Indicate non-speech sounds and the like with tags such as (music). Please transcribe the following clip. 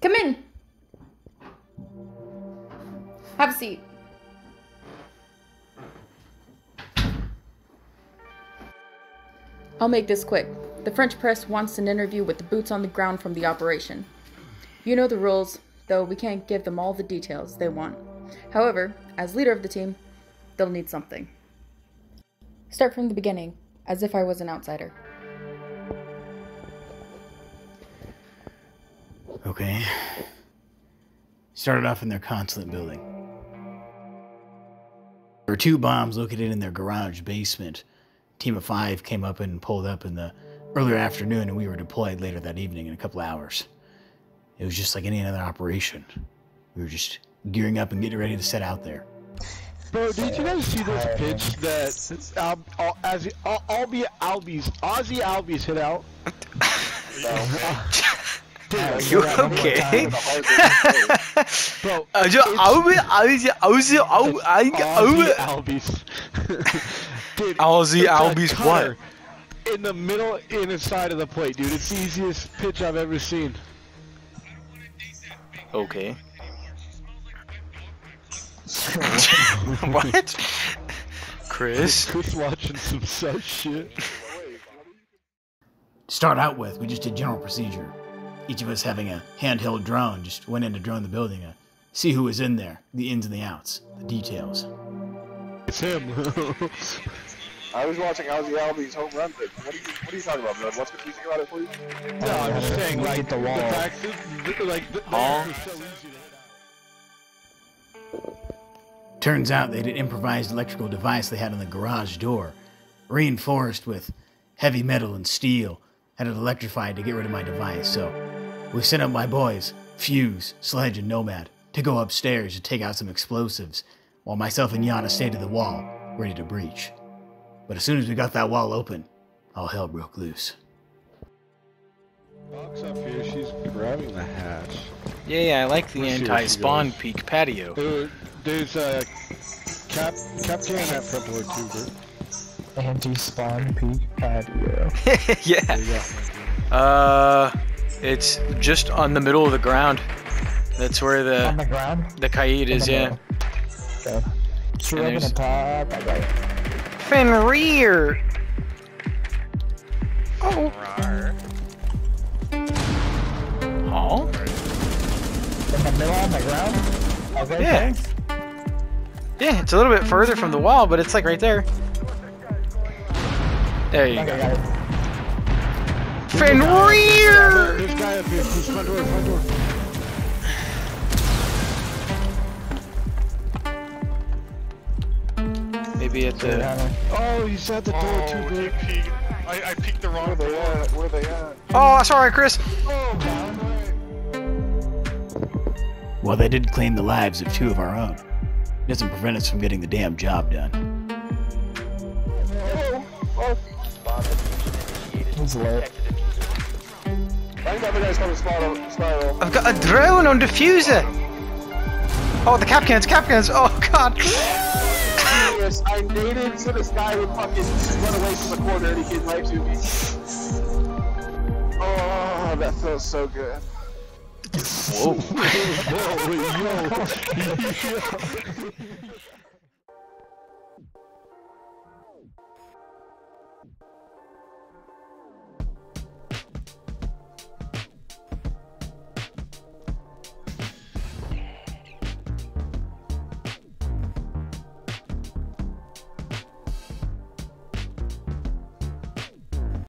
Come in. Have a seat. I'll make this quick. The French press wants an interview with the boots on the ground from the operation. You know the rules, though we can't give them all the details they want. However, as leader of the team, they'll need something. Start from the beginning, as if I was an outsider. Okay. Started off in their consulate building. There were two bombs located in their garage basement. Team of five came up and pulled up in the earlier afternoon, and we were deployed later that evening in a couple hours. It was just like any other operation. We were just gearing up and getting ready to set out there. Bro, did you guys see this pitch that um, as Albie Albies Ozzy Albies hit out? (laughs) Are you okay? (laughs) Bro, Uh, jo- Aussie, Aussie, Aussie, Au- I- Ozzy Au- Albies. (laughs) dude, Ozzy it's a Albies cutter what? In the middle, inside of the plate, dude. It's the easiest pitch I've ever seen. Okay. (laughs) what? Chris? Chris watching some such shit. Start out with, we just did general procedure. Each of us having a handheld drone just went in to drone the building to see who was in there, the ins and the outs, the details. It's him. (laughs) I was watching Ozzy Albies home run pitch. What are you, what are you talking about, bud? What's confusing about it for you? no, I'm just saying, like the the, wall. fact that, like, the, Huh? the so easy to. Turns out they had an improvised electrical device they had on the garage door, reinforced with heavy metal and steel, had it electrified to get rid of my device. So we sent up my boys, Fuse, Sledge, and Nomad, to go upstairs to take out some explosives, while myself and Iana stayed at the wall, ready to breach. But as soon as we got that wall open, all hell broke loose. Box up here, she's grabbing the hatch. Yeah, yeah, I like the Let's see what she anti-spawn goes. peek patio. There, there's a cap Kapkan at front door too, Bert. Anti-spawn peek patio. (laughs) yeah. There you go. Uh, it's just on the middle of the ground. That's where On the the ground? the kite In is. the Yeah. middle. Okay. Should And there's- the top? I got it. Fenrir. Oh. Oh. In the middle on the ground? Okay, Yeah. thanks. Yeah, it's a little bit further from the wall, but it's like right there. There you Okay, go. got it. Fenrir. There's a guy up here. He's front door, front door. Maybe at the. Oh, he's at the door Oh, too, you Bert. peeked. I, I peeked the Where wrong they door. at? Where they at? Oh, sorry, Chris. While they did claim the lives of two of our own, it doesn't prevent us from getting the damn job done. Oh, oh. He's lit. I think the other guy's coming spiral. spiral. I've got a drone on defuser. Oh, the Kapkans, cap cans. Oh God. Serious, I naded so this guy would fucking run away from the corner and he came right to me. Oh, that feels so good. Whoa. (laughs) Whoa, yo. (laughs)